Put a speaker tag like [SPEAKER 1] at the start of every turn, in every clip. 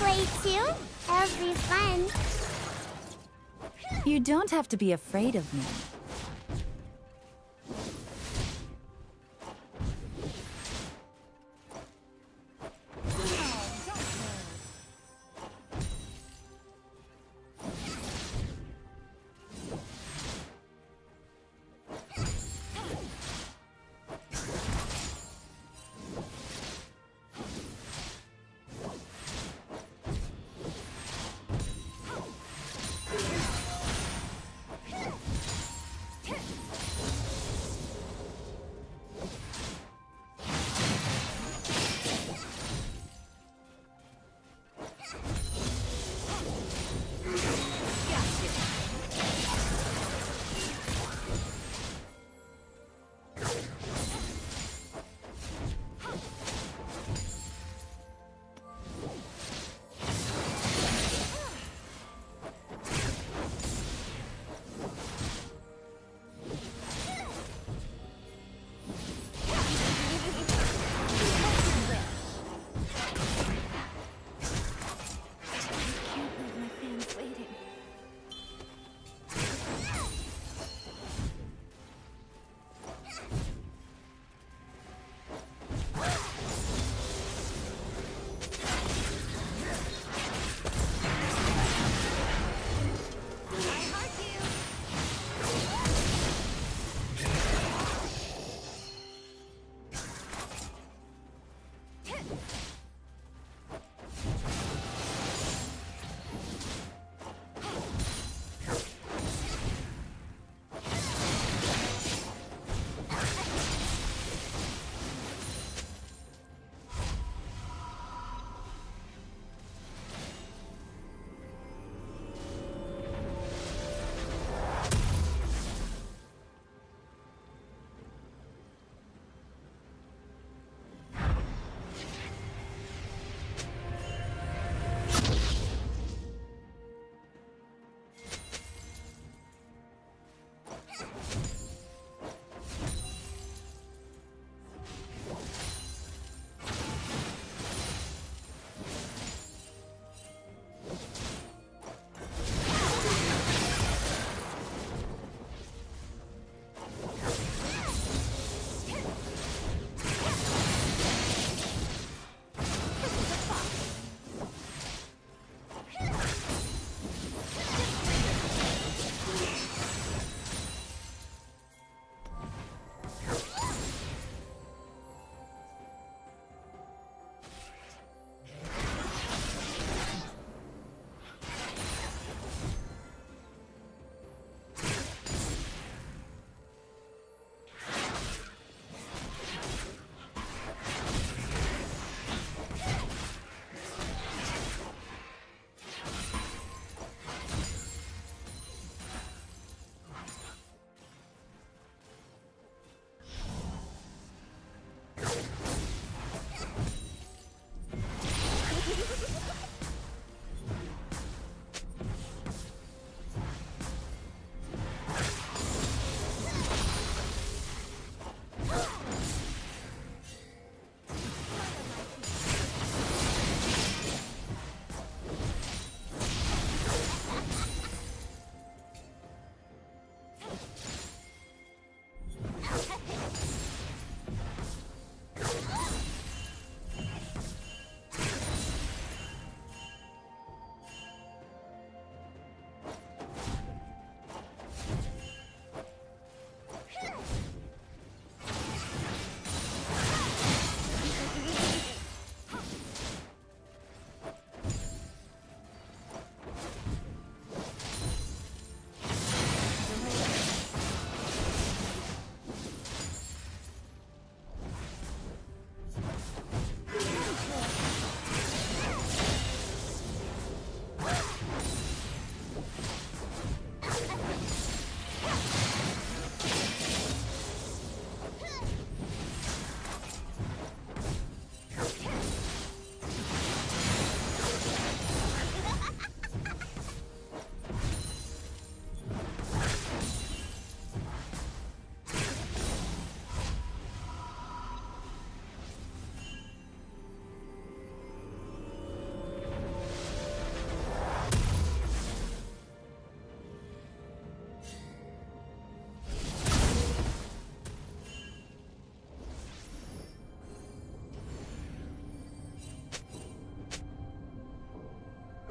[SPEAKER 1] play too? It'll be fun.
[SPEAKER 2] You don't have to be afraid of me.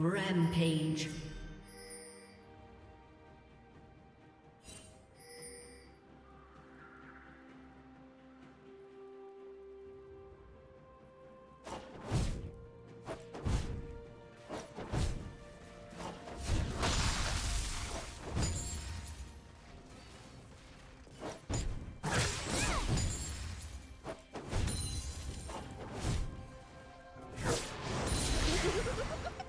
[SPEAKER 3] Rampage.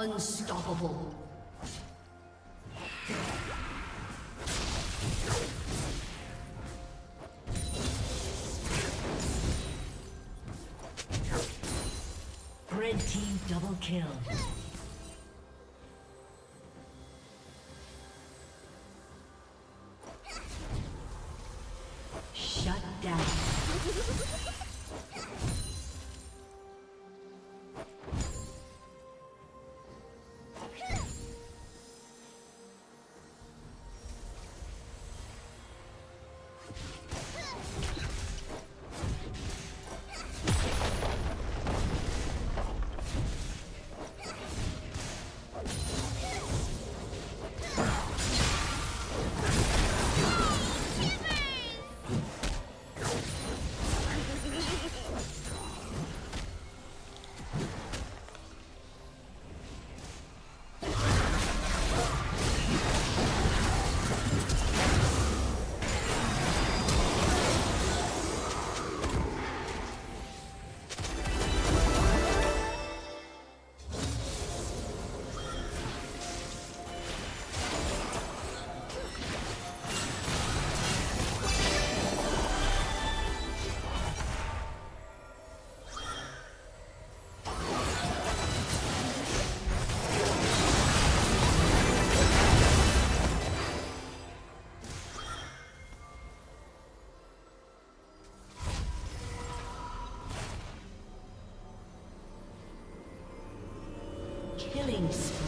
[SPEAKER 3] Unstoppable. Red team double kill. Shut down. Killing.